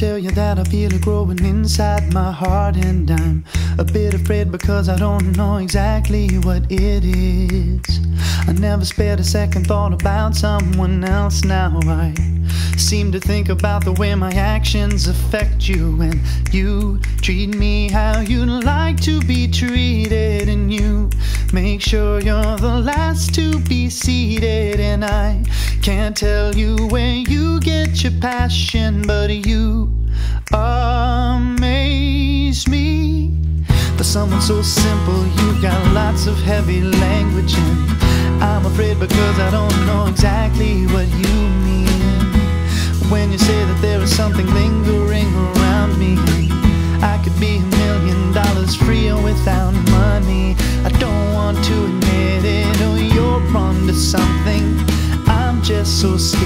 tell you that I feel it growing inside my heart, and I'm a bit afraid because I don't know exactly what it is. I never spared a second thought about someone else. Now I seem to think about the way my actions affect you, and you treat me how you'd like to be treated, and you make sure you're the last to be seated. And I can't tell you where you get your passion, but you amaze me. For someone so simple, you've got lots of heavy language, and I'm afraid because I don't know exactly what you mean. When you say that there is something lingering around me, I'm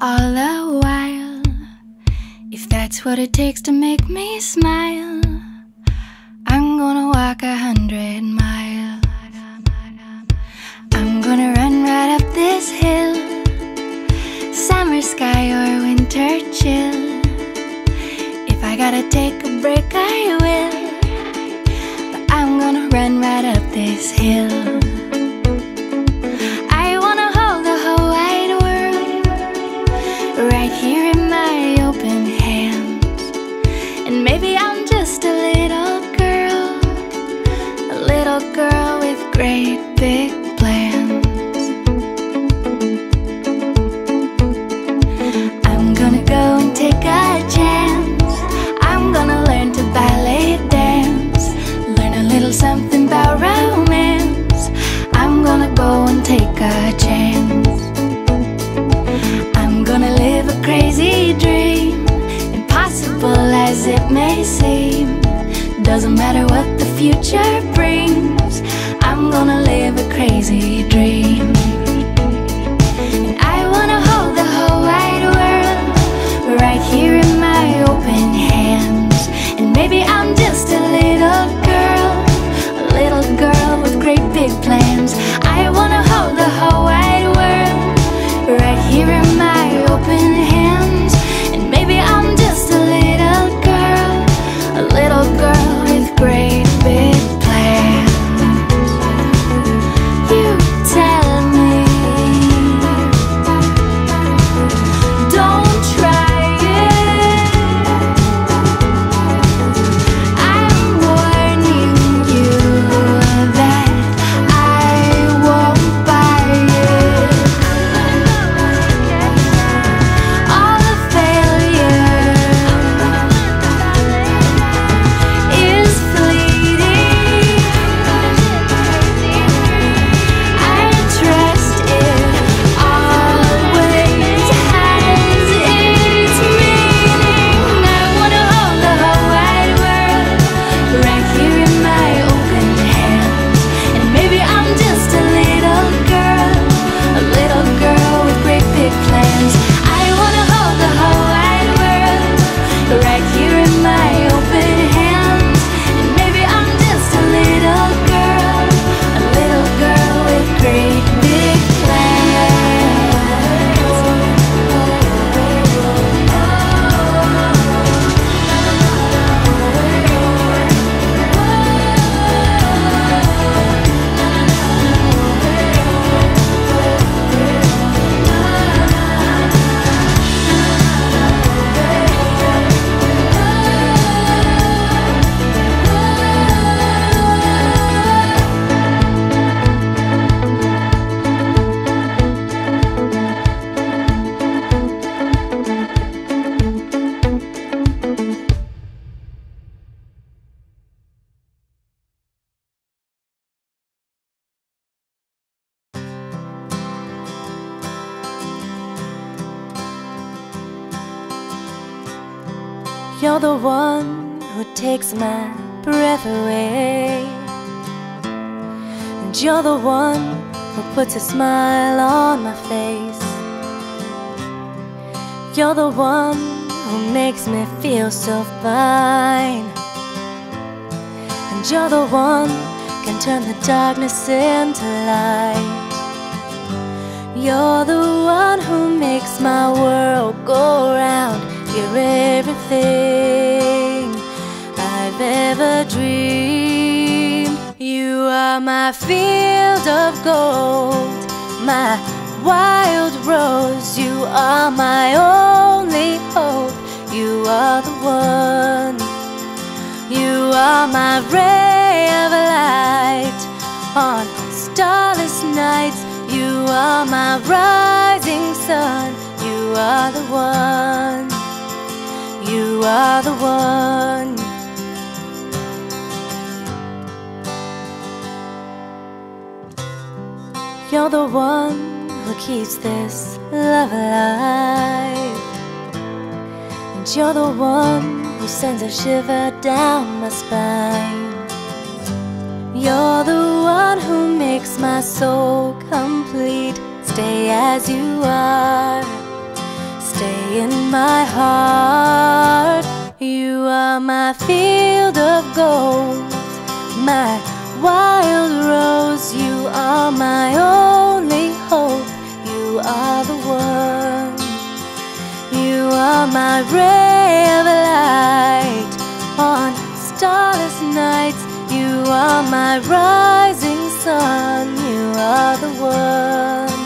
all the while. If that's what it takes to make me smile, I'm gonna walk a hundred miles. I'm gonna run right up this hill. Summer sky or winter chill. If I gotta take a break, I will. But I'm gonna run right up this hill. Right here in my open hands. And maybe I'm just a little girl, a little girl with great big it may seem. Doesn't matter what the future brings, I'm gonna live a crazy dream. You're the one who takes my breath away. And you're the one who puts a smile on my face. You're the one who makes me feel so fine. And you're the one can turn the darkness into light. You're the one who makes my world go round. You're everything I've ever dreamed. You are my field of gold, my wild rose. You are my only hope. You are the one. You are my ray of light on starless nights. You are my rising sun. You are the one. You are the one. You're the one who keeps this love alive. And you're the one who sends a shiver down my spine. You're the one who makes my soul complete. Stay as you are, stay in my heart. You are my field of gold, my wild rose. You are my only hope. You are the one. You are my ray of light on starless nights. You are my rising sun. You are the one.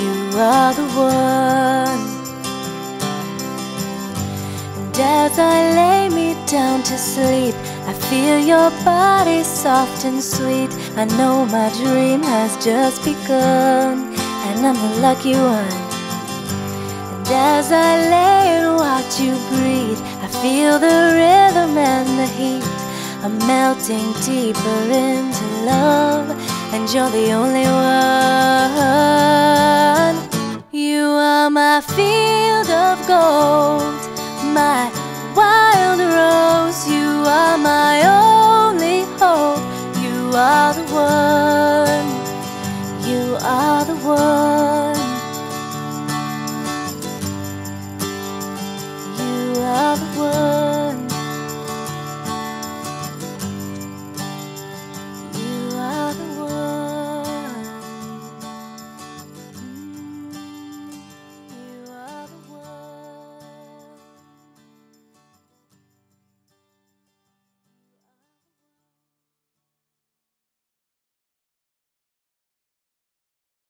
You are the one. As I lay me down to sleep, I feel your body soft and sweet. I know my dream has just begun, and I'm the lucky one. And as I lay and watch you breathe, I feel the rhythm and the heat. I'm melting deeper into love, and you're the only one. You are my field of gold, my wild rose. You are my only hope. You are the one. You are the one.